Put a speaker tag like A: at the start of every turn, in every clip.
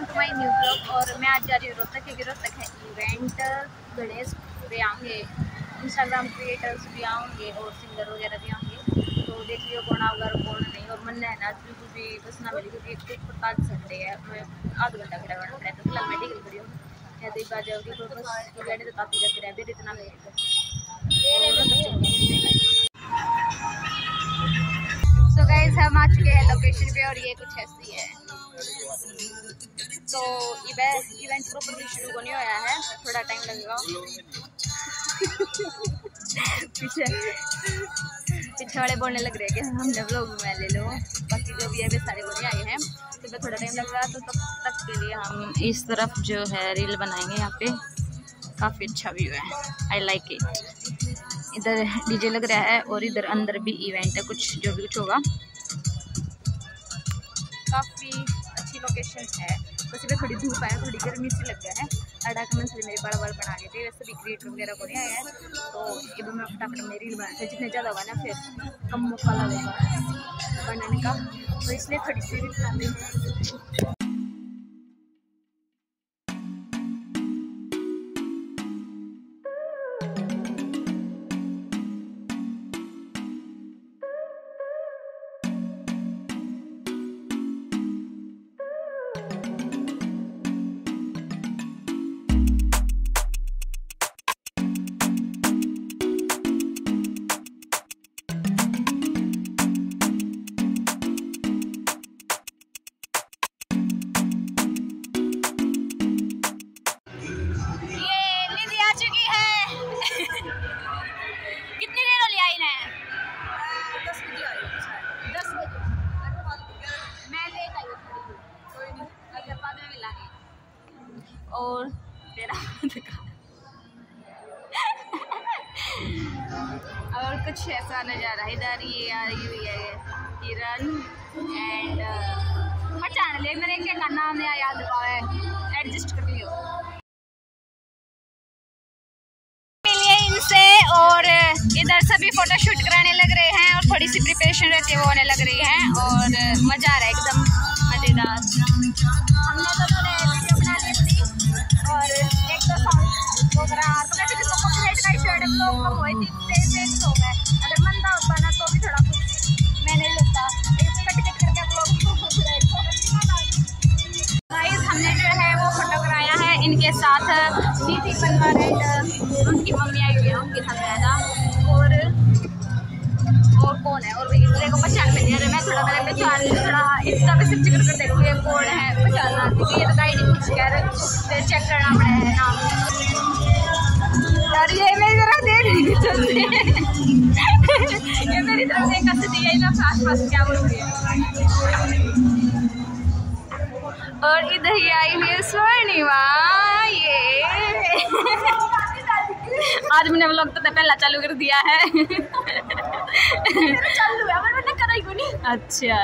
A: Welcome to my new blog और मैं आज जा रही हूँ रोहतक, क्योंकि रोहतक है इवेंट गणेश पे आएँगे इंस्टाग्राम क्रिएटर्स भी आएँगे और सिंगर वगैरह भी आएँगे तो देख लियो कौन आऊगा और कौन नहीं, और मन है ना बिल्कुल भी बस ना मिली, क्योंकि कुछ आज संडे है, मैं आधा घंटा खड़ा रहना पड़ा तो फ़िलहाल मैं डिग्री करी हूँ। या तो आ जाओगी तो बस तो गाड़ी तो काफ़ी जाती रहे, फिर इतना सो गाइस हम आ चुके हैं लोकेशन पे और ये कुछ ऐसी है। तो इवेंट इवेंट प्रॉपरली शुरू होने आया है। थोड़ा टाइम लगेगा। पीछे पीछे वाले बोलने लग रहे हैं कि हमने ब्लॉग में ले लो। बाकी जो भी है वे सारे बोलने आए हैं। तो फिर थोड़ा टाइम लग रहा है तो तब तक के लिए हम इस तरफ़ जो है रील बनाएँगे यहाँ पे। काफ़ी अच्छा व्यू है। आई लाइक इट इधर डीजे लग रहा है और इधर अंदर भी इवेंट है। कुछ जो भी कुछ होगा। काफ़ी अच्छी लोकेशन है। बस इधर थोड़ी धूप है थोड़ी गर्मी सी लग गया है। अड़ा के मंजिल मेरे बड़ा बड़ा बना गए थे। वैसे भी क्रिएटर वगैरह को नहीं आया तो भी मैं फटाफट में रील बनाते जितने ज़्यादा बना फिर कम मौका लगेगा बनाने का। तो इसलिए थोड़ी सी रील बनाते और तेरा और कुछ ऐसा नज़ारा इधर ये आ रही हुई है हिरन एंड पहचान ले मेरे क्या नाम है याद पाए एडजस्ट कर लियो। मिलिए इनसे और इधर सभी फ़ोटो शूट कराने लग रहे हैं और थोड़ी सी प्रिपरेशन रहती है, वो होने लग रही है। और मज़ा आ रहा है एकदम। मज़ेदार। हमने तो है अगर ना तो भी थोड़ा कुछ मैनेज है वो फ़ोटो कराया है, इनके साथ नीति बनवार एंड उनकी मम्मी आई हुई है, उनके साथ रहना और और कौन है? और मेरे को पहचान में नहीं रहा, मैं थोड़ा मैंने पहचान थोड़ा इंस्टा पे सर्च कर कर देखूँ, ये कौन है? पहचानना क्योंकि ये तो गाइड रहे फिर चेक करना पड़ेगा नाम ये मेरी तरफ़ है आस पास क्या है और इधर ही आई हुई है स्वर्णिमा ये। आज मैंने व्लॉग तो पहला चालू कर दिया है। चालू मैंने करा नहीं अच्छा।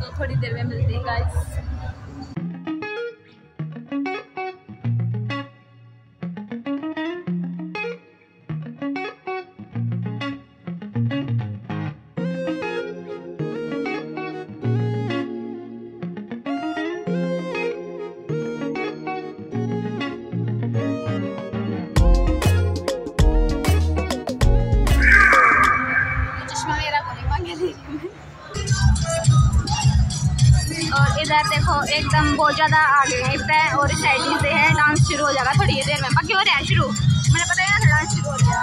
A: तो थोड़ी देर में मिलती है गाइस है देखो, एकदम बहुत ज़्यादा आगे गए है और इस साइड से है, डांस शुरू हो जाएगा थोड़ी देर में। बाकी हो रहा है, शुरू। मैंने पता है डांस शुरू हो जाएगा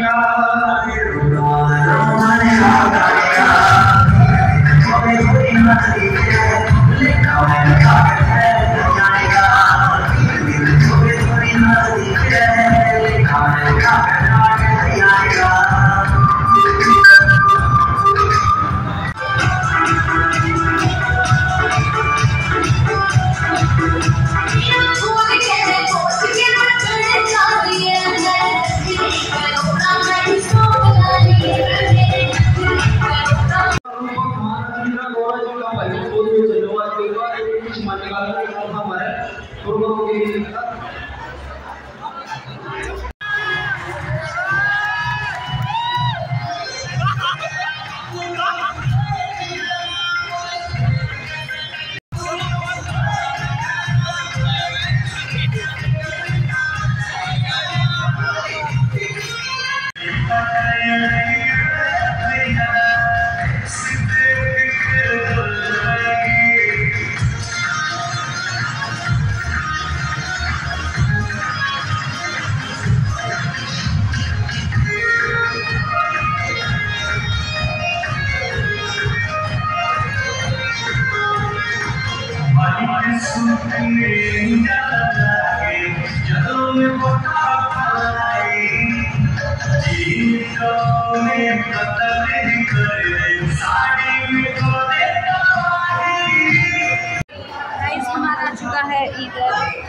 A: है इधर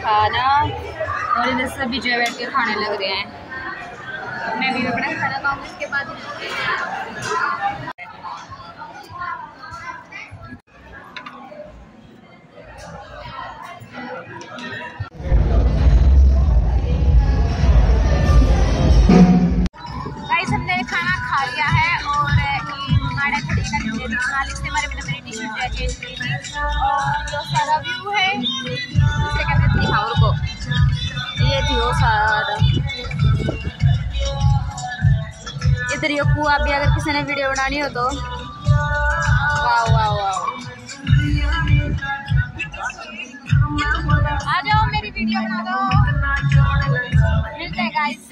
A: खाना और इधर सभी बैठ के खाने लग रहे हैं। मैं भी अपना खाना खाऊँगी इसके बाद इधर ये कुआ भी अगर किसी ने वीडियो बनानी हो तो। वाह वाह वाह आ जाओ, मेरी वीडियो बना दो। मिलते हैं गाइस